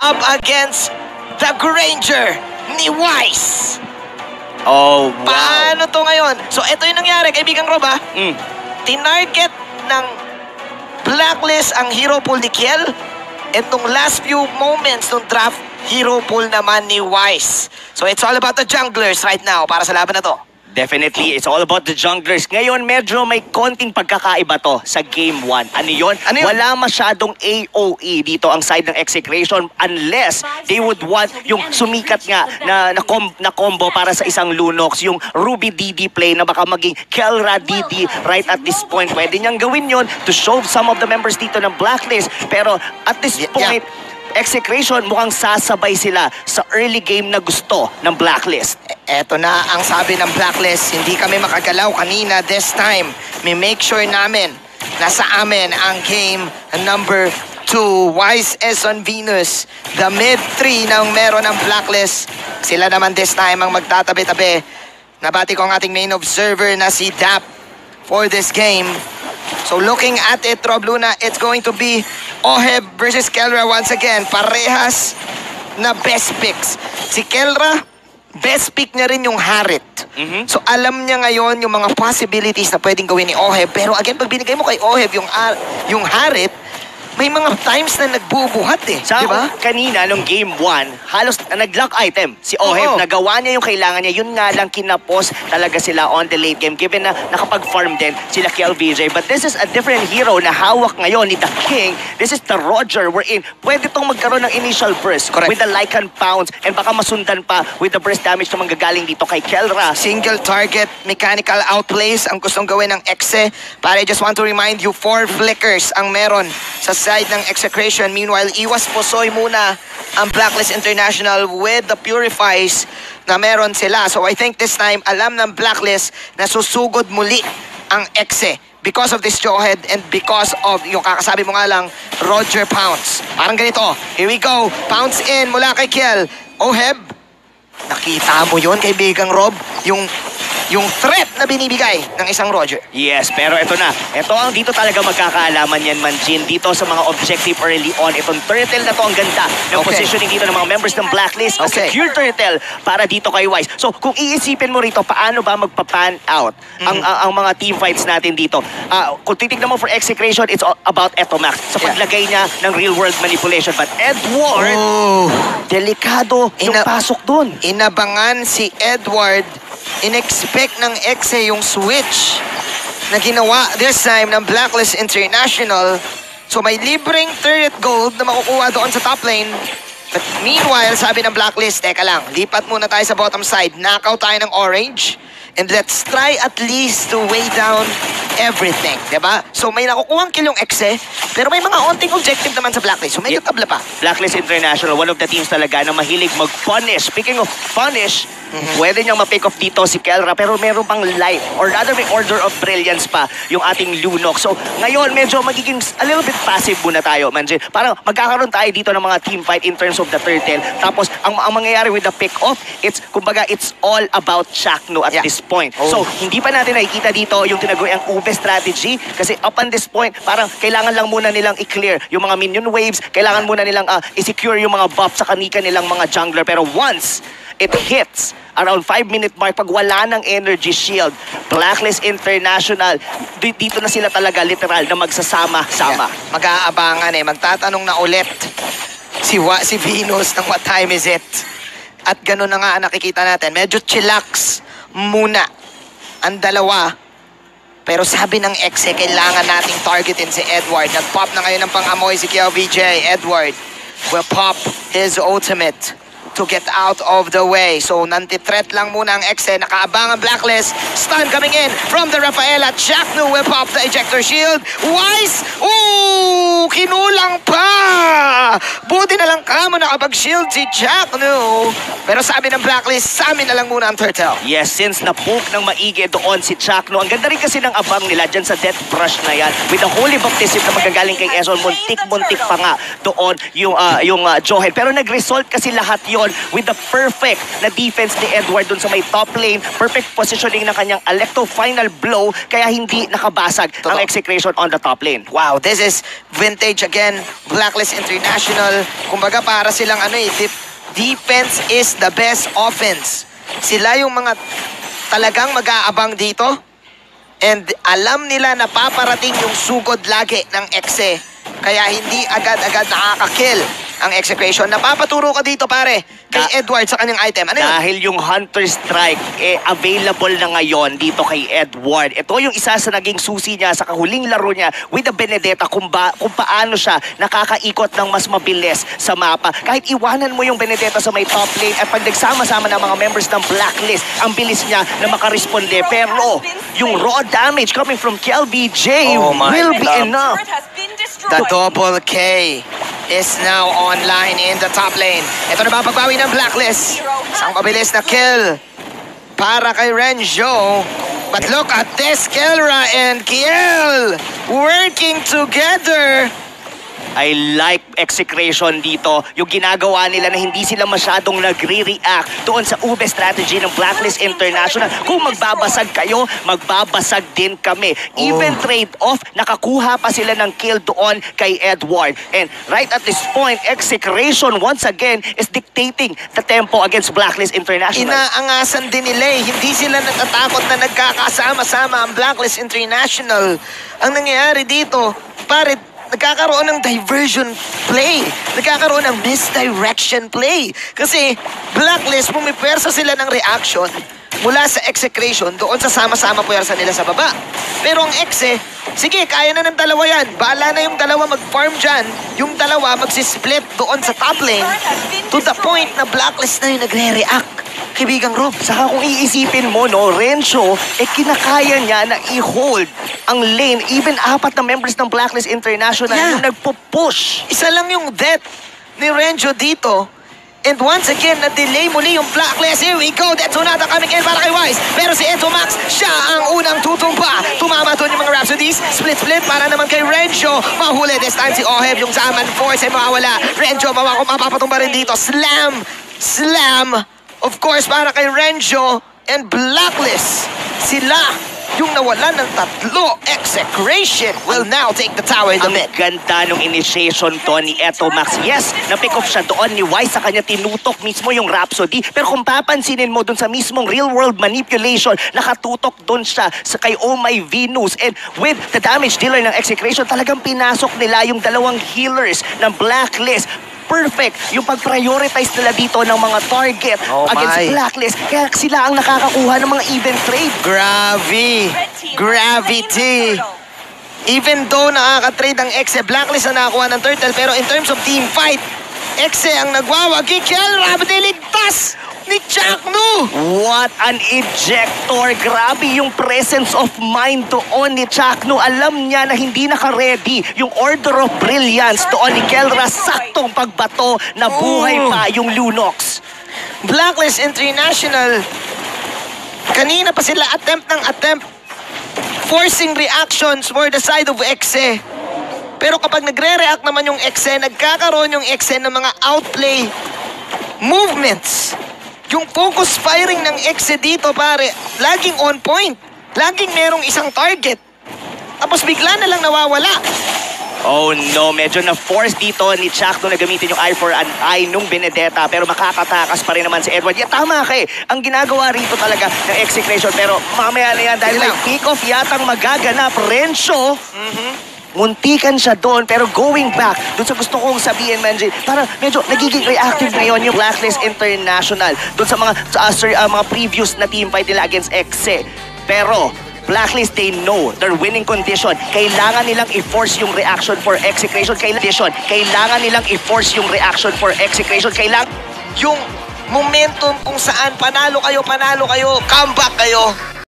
up against the Granger ni Wise. Oh, wow. Paano to ngayon? So, ito yung nangyari, kaibigan Rob, ha? Mm. Tinarget ng Blacklist ang hero pool ni Kiel. Itong last few moments ng draft, hero pool naman ni Wise. So, it's all about the junglers right now para sa laban na to. Definitely, it's all about the junglers. Ngayon, medyo may konting pagkakaiba to sa Game 1. Ano yun? Ano yun? Wala masyadong AOE dito ang side ng execration unless they would want yung sumikat nga na, na, com- na combo para sa isang Lunox, yung Ruby DD play na baka maging Kelra DD right at this point. Pwede niyang gawin yon to show some of the members dito ng Blacklist. Pero at this Yeah. Execration mukhang sasabay sila sa early game na gusto ng Blacklist. Eto na ang sabi ng Blacklist, hindi kami makagalaw kanina this time. May make sure namin na sa amin ang game number 2. Wise S on Venus. The mid 3 ng meron ng Blacklist. Sila naman this time ang magtatabi-tabi. Nabati ko ang ating main observer na si Dap for this game. So looking at it, Rob Luna, it's going to be Oheb versus Kelra once again. Parehas na best picks. Si Kelra, best pick niya rin yung Harit. Mhm. So alam niya ngayon yung mga possibilities na pwedeng gawin ni Oheb. Pero again, pag binigay mo kay Oheb yung, Ar- yung Harit, may mga times na nagbubuhat eh. Sa Di ba? kanina, nung game 1, halos na nag-lock item si Oheb. Oo. Nagawa niya yung kailangan niya. Yun nga lang kinapos talaga sila on the late game given na nakapag-farm din sila kay LVJ. But this is a different hero na hawak ngayon ni The King. This is the Roger wherein pwede tong magkaroon ng initial burst Correct. with the Lycan Pounds and baka masundan pa with the burst damage na manggagaling dito kay Kelra. Single target mechanical outplays ang gustong gawin ng Exe. Para I just want to remind you, four flickers ang meron sa side ng Execration. Meanwhile, iwas posoy muna ang Blacklist International with the Purifies na meron sila. So I think this time, alam ng Blacklist na susugod muli ang Exe because of this Jawhead and because of yung kakasabi mo nga lang, Roger Pounce. Parang ganito. Here we go. Pounce in mula kay Kiel. Oheb, Nakita mo yon kaibigang Rob? Yung, yung threat na binibigay ng isang Roger. Yes, pero ito na. Ito ang dito talaga magkakaalaman yan, Manjin. Dito sa mga objective early on. Itong turtle na to ang ganda ng Okay. positioning dito ng mga members ng Blacklist. A Okay. secure turtle para dito kay Wise. So, kung iisipin mo rito, paano ba magpa-pan out ang, Mhm. ang, ang mga team fights natin dito? Ah, kung titignan mo for execration, it's all about Etomax. Sa Yeah. paglagay niya ng real-world manipulation. But Edward, Oh. delikado yung Ina- pasok dun. Inabangan si Edward. In-expect ng Exe yung switch na ginawa this time ng Blacklist International. So may libreng turret gold na makukuha doon sa top lane. But meanwhile, sabi ng Blacklist, teka lang, lipat muna tayo sa bottom side. Knockout tayo ng orange. And let's try at least to weigh down everything, di ba? So may nakukuhang kill yung Exe, pero may mga onting objective naman sa Blacklist. So medyo tabla pa. Blacklist International, one of the teams talaga na mahilig mag-punish. Speaking of punish, pwede niyang ma-pick off dito si Kelra pero meron pang light or rather may order of brilliance pa yung ating Lunox. So ngayon medyo magiging a little bit passive muna tayo, Manje. Parang magkakaroon tayo dito ng mga team fight in terms of the turtle. Tapos ang, ang mangyayari with the pick off, it's kumbaga it's all about Chakno at Yeah. this point. Oh. So hindi pa natin nakikita dito yung tinaguri ang ube strategy kasi up on this point, parang kailangan lang muna nilang i-clear yung mga minion waves, kailangan muna nilang ah, i-secure yung mga buff sa kanika nilang mga jungler. Pero once it hits around 5 minute mark, pag wala ng energy shield, Blacklist International, di- dito na sila talaga literal na magsasama-sama. Yeah. Mag-aabangan eh. Magtatanong na ulit si, Wa, si Venus ng what time is it. At ganun na nga nakikita natin. Medyo chillax muna ang dalawa. Pero sabi ng ex eh, kailangan nating targetin si Edward. Nag-pop na ngayon ng pang-amoy si Kiao VJ. Edward will pop his ultimate to get out of the way. So, nanti-threat lang muna ang ex eh. Nakaabang ang blacklist. Stun coming in from the Rafaela. Jackno will pop the ejector shield. Wise! Ooh! Kinulang pa! Buti na lang kamo nakapag-shield si Jackno. Pero sabi ng blacklist, sa amin na lang muna ang turtle. Yes, since na-poke ng maigi doon si Chakno, ang ganda rin kasi ng abang nila dyan sa death brush na yan. With the holy baptism na magagaling kay Ezon, muntik-muntik pa nga doon yung, ah, yung uh, Johen. Pero nag-result kasi lahat yon ngayon with the perfect na defense ni Edward dun sa may top lane. Perfect positioning ng kanyang Electo final blow kaya hindi nakabasag ang Totoo. execration on the top lane. Wow, this is vintage again. Blacklist International. Kumbaga para silang ano eh, defense is the best offense. Sila yung mga talagang mag-aabang dito. And alam nila na paparating yung sugod lagi ng Exe. Kaya hindi agad-agad nakakakill ang execution. Napapaturo ka dito pare kay Da- Edward sa kanyang item. Ano yun? Dahil yung Hunter Strike eh available na ngayon dito kay Edward. Ito yung isa sa naging susi niya sa kahuling laro niya with the Benedetta kung, ba, kung paano siya nakakaikot ng mas mabilis sa mapa. Kahit iwanan mo yung Benedetta sa may top lane at pag nagsama-sama ng mga members ng Blacklist, ang bilis niya na makaresponde. Pero yung raw damage coming from KLBJ Oh will be enough. The double K is now online in the top lane. Ito na ba ang pagbawi ng Blacklist? Isang mabilis na kill para kay Renjo. But look at this, Kelra and Kiel working together. I like execration dito. Yung ginagawa nila na hindi sila masyadong nagre-react doon sa ube strategy ng Blacklist International. Kung magbabasag kayo, magbabasag din kami. Even trade-off, nakakuha pa sila ng kill doon kay Edward. And right at this point, execration once again is dictating the tempo against Blacklist International. Inaangasan din nila eh. Hindi sila natatakot na nagkakasama-sama ang Blacklist International. Ang nangyayari dito, pare, nagkakaroon ng diversion play. Nagkakaroon ng misdirection play. Kasi Blacklist, pumipersa sila ng reaction mula sa execration doon sa sama-sama puwersa nila sa baba. Pero ang exe, sige, kaya na ng dalawa yan. Bahala na yung dalawa mag-farm dyan. Yung dalawa magsisplit doon sa top lane to the point na Blacklist na yung nagre-react. Kaibigang Rob. Saka kung iisipin mo, no, Renzo, eh kinakaya niya na i-hold ang lane. Even apat na members ng Blacklist International Yeah. yung nagpo-push. Isa lang yung death ni Renjo dito. And once again, na-delay muli yung Blacklist. Here we go. Detonata coming in para kay Wise. Pero si Eto Max, siya ang unang tutumpa. Tumama doon yung mga Rhapsodies. Split-split para naman kay Renjo. Mahuli this time si Oheb. Yung Zaman Force ay mawawala. Renjo, mawako, mapapatumba rin dito. Slam! Slam! Of course, para kay Renjo and Blacklist. Sila yung nawalan ng tatlo. Execration will now take the tower in the Ang mid. ganda nung initiation to ni Eto Max. Yes, na-pick off siya doon ni Wise sa kanya tinutok mismo yung Rhapsody. Pero kung papansinin mo doon sa mismong real-world manipulation, nakatutok doon siya sa kay Oh My Venus. And with the damage dealer ng execration, talagang pinasok nila yung dalawang healers ng Blacklist. Perfect yung pag-prioritize nila dito ng mga target Oh against my. Blacklist. Kaya sila ang nakakakuha ng mga even trade. Gravi. Gravity. Even though nakaka-trade ang Exe, Blacklist na nakakuha ng Turtle, pero in terms of team fight, Exe ang nagwawagi. Kiel Rabbit niligtas ni Chaknu. What an ejector! Grabe yung presence of mind doon ni Chakno. Alam niya na hindi naka-ready yung Order of Brilliance doon ni Kelra. Saktong pagbato na buhay Oh. pa yung Lunox. Blacklist International, kanina pa sila attempt ng attempt forcing reactions for the side of Exe. Pero kapag nagre-react naman yung Exe, nagkakaroon yung Exe ng mga outplay movements. Yung focus firing ng Exe dito, pare, laging on point. Laging merong isang target. Tapos bigla na lang nawawala. Oh no, medyo na-force dito ni Chakno na gamitin yung eye for an eye nung Benedetta pero makakatakas pa rin naman si Edward. Yeah, tama ka eh. Ang ginagawa rito talaga ng execution pero mamaya na yan dahil may lang. kick-off yatang magaganap. Renzo, muntikan siya doon pero going back doon sa gusto kong sabihin Manji para medyo nagiging reactive ngayon yung Blacklist International doon sa mga uh, sir, uh, mga previous na team fight nila against Exe pero Blacklist, they know their winning condition. Kailangan nilang i-force yung reaction for execution. Kailangan, kailangan nilang i-force yung reaction for execution. Kailangan Yung momentum kung saan panalo kayo, panalo kayo, comeback kayo.